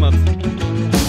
month.